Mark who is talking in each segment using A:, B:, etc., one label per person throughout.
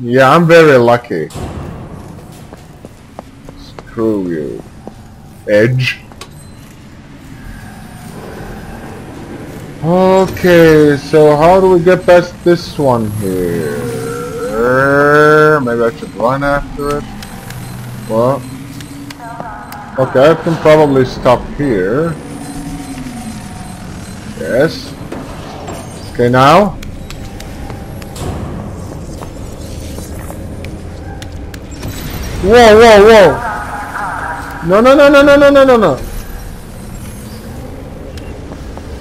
A: Yeah, I'm very lucky. Screw you. Edge. Okay, so how do we get past this one here? Uh, maybe I should run after it? Well... Okay, I can probably stop here. Yes. Okay, now? Whoa, whoa, whoa! No, no, no, no, no, no, no, no, no!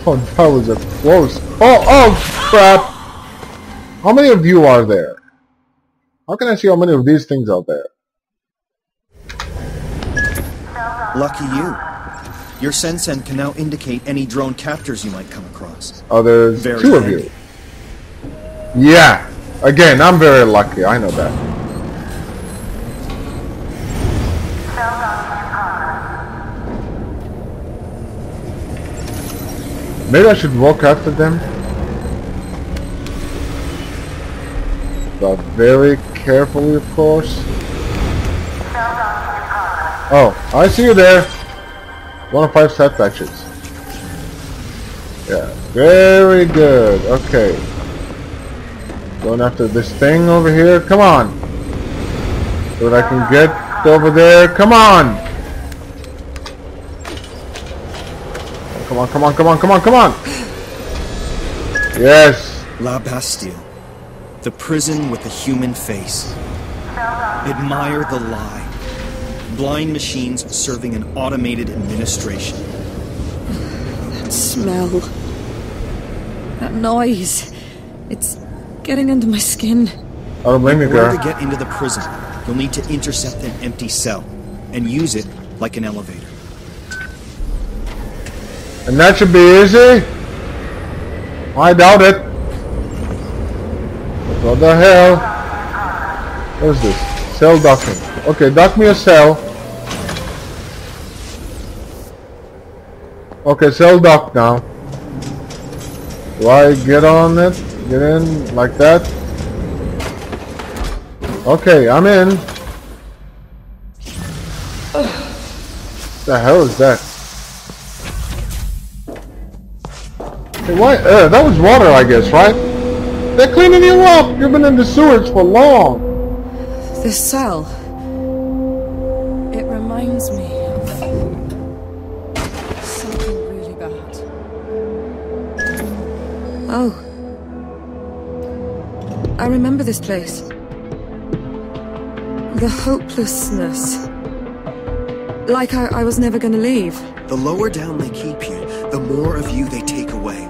A: Oh, that was a close. Oh, oh, crap! How many of you are there? How can I see how many of these things out there?
B: Lucky you. Your Sensen can now indicate any drone captors you might come across.
A: Oh, there's
B: Very
A: two of you. Yeah. Again, I'm very lucky. I know that. Maybe I should walk after them. But very carefully, of course. Oh, I see you there. One of five SAT patches. Yeah, very good. Okay. Going after this thing over here. Come on. So that I can get over there. Come on. Come on, come on, come on, come on, come on. Yes.
B: La Bastille. The prison with the human face. Admire the lie. Blind machines serving an automated administration.
C: That smell. That noise. It's getting under my skin.
A: I don't blame you,
B: In order
A: girl.
B: to get into the prison, you'll need to intercept an empty cell and use it like an elevator.
A: And that should be easy. I doubt it. What the hell? What is this? Cell docking. Okay, dock me a cell. Okay, cell dock now. Do I get on it? Get in like that? Okay, I'm in. the hell is that? Hey, why? Uh, that was water, I guess, right? They're cleaning you up. You've been in the sewers for long.
C: This cell. It reminds me of something really bad. Oh. I remember this place. The hopelessness. Like I, I was never gonna leave.
D: The lower down they keep you, the more of you they take away.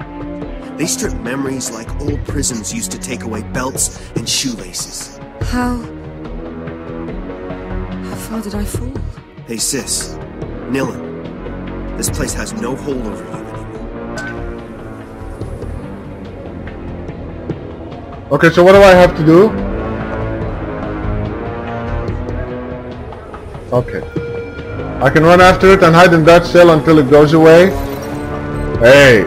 D: They strip memories like old prisons used to take away belts and shoelaces.
C: How. How far did I fall?
D: Hey sis, Nilin, this place has no hold over you anymore.
A: Okay, so what do I have to do? Okay. I can run after it and hide in that cell until it goes away. Hey,